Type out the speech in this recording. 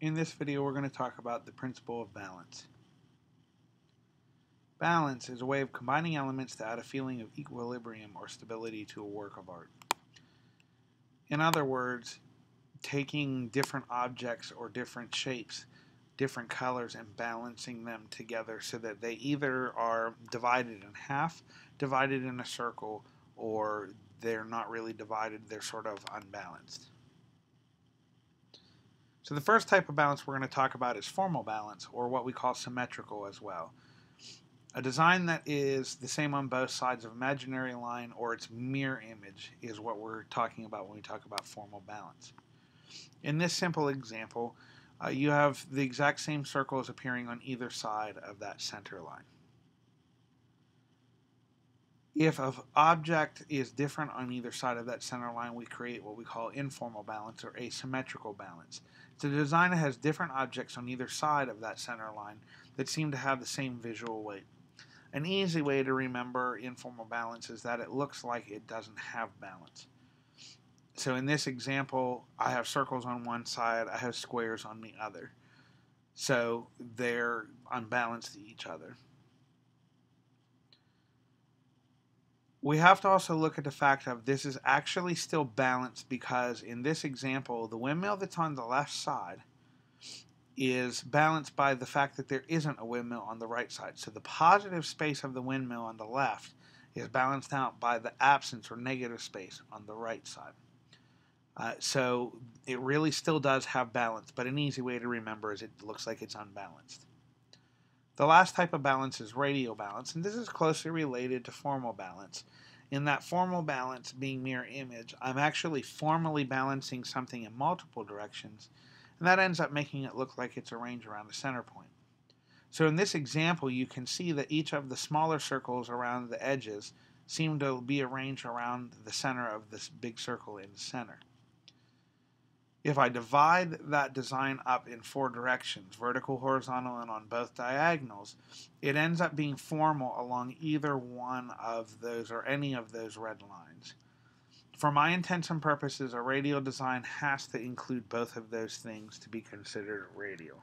In this video we're going to talk about the principle of balance. Balance is a way of combining elements to add a feeling of equilibrium or stability to a work of art. In other words, taking different objects or different shapes, different colors, and balancing them together so that they either are divided in half, divided in a circle, or they're not really divided, they're sort of unbalanced. So the first type of balance we're going to talk about is formal balance, or what we call symmetrical as well. A design that is the same on both sides of imaginary line or its mirror image is what we're talking about when we talk about formal balance. In this simple example, uh, you have the exact same circles appearing on either side of that center line. If an object is different on either side of that center line, we create what we call informal balance or asymmetrical balance. It's a design that has different objects on either side of that center line that seem to have the same visual weight. An easy way to remember informal balance is that it looks like it doesn't have balance. So in this example, I have circles on one side, I have squares on the other. So they're unbalanced to each other. We have to also look at the fact of this is actually still balanced because in this example, the windmill that's on the left side is balanced by the fact that there isn't a windmill on the right side. So the positive space of the windmill on the left is balanced out by the absence or negative space on the right side. Uh, so it really still does have balance, but an easy way to remember is it looks like it's unbalanced. The last type of balance is radial balance, and this is closely related to formal balance. In that formal balance being mirror image, I'm actually formally balancing something in multiple directions, and that ends up making it look like it's arranged around the center point. So in this example, you can see that each of the smaller circles around the edges seem to be arranged around the center of this big circle in the center. If I divide that design up in four directions, vertical, horizontal, and on both diagonals, it ends up being formal along either one of those or any of those red lines. For my intents and purposes, a radial design has to include both of those things to be considered radial.